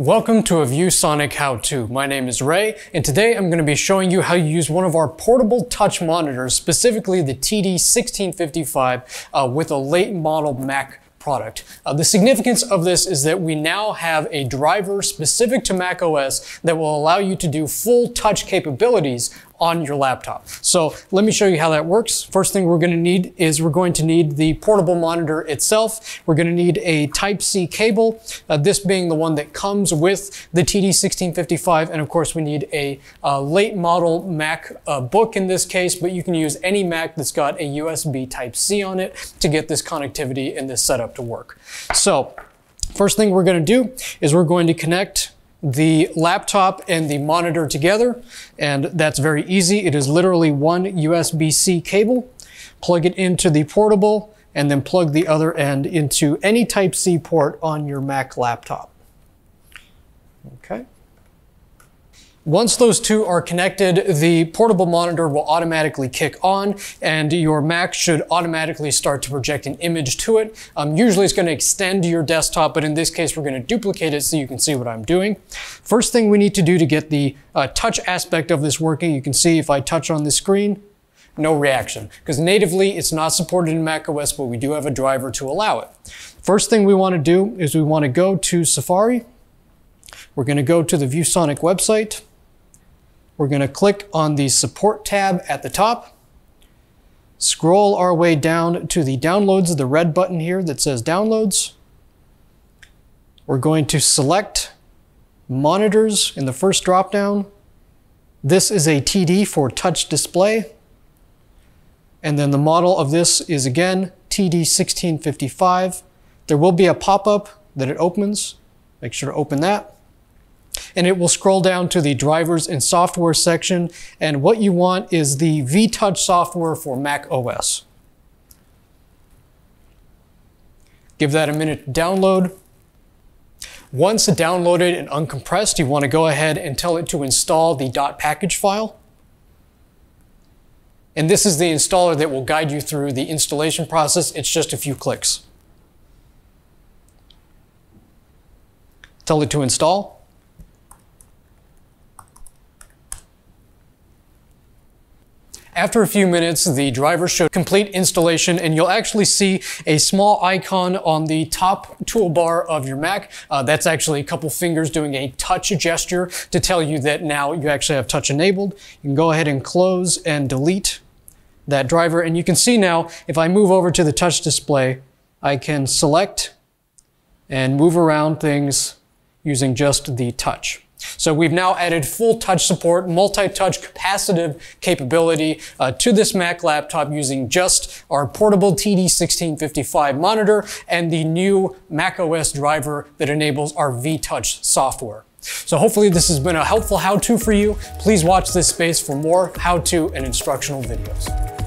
Welcome to a ViewSonic how-to. My name is Ray, and today I'm going to be showing you how you use one of our portable touch monitors, specifically the TD1655, uh, with a late model Mac product. Uh, the significance of this is that we now have a driver specific to Mac OS that will allow you to do full touch capabilities on your laptop. So let me show you how that works. First thing we're going to need is we're going to need the portable monitor itself. We're going to need a Type-C cable, uh, this being the one that comes with the TD1655. And of course, we need a uh, late model Mac uh, book in this case, but you can use any Mac that's got a USB Type-C on it to get this connectivity in this setup to work. So first thing we're going to do is we're going to connect the laptop and the monitor together, and that's very easy. It is literally one USB-C cable. Plug it into the portable, and then plug the other end into any Type-C port on your Mac laptop. Okay. Once those two are connected, the portable monitor will automatically kick on and your Mac should automatically start to project an image to it. Um, usually it's going to extend your desktop, but in this case we're going to duplicate it so you can see what I'm doing. First thing we need to do to get the uh, touch aspect of this working, you can see if I touch on the screen, no reaction, because natively it's not supported in macOS, but we do have a driver to allow it. First thing we want to do is we want to go to Safari. We're going to go to the ViewSonic website. We're going to click on the support tab at the top, scroll our way down to the downloads, the red button here that says downloads. We're going to select monitors in the first dropdown. This is a TD for touch display. And then the model of this is again TD1655. There will be a pop-up that it opens. Make sure to open that and it will scroll down to the drivers and software section. And what you want is the VTouch software for Mac OS. Give that a minute to download. Once downloaded and uncompressed, you want to go ahead and tell it to install the .package file. And this is the installer that will guide you through the installation process. It's just a few clicks. Tell it to install. After a few minutes, the driver should complete installation and you'll actually see a small icon on the top toolbar of your Mac. Uh, that's actually a couple fingers doing a touch gesture to tell you that now you actually have touch enabled. You can go ahead and close and delete that driver. And you can see now, if I move over to the touch display, I can select and move around things using just the touch. So we've now added full touch support, multi-touch capacitive capability uh, to this Mac laptop using just our portable TD1655 monitor and the new macOS driver that enables our VTouch software. So hopefully this has been a helpful how-to for you. Please watch this space for more how-to and instructional videos.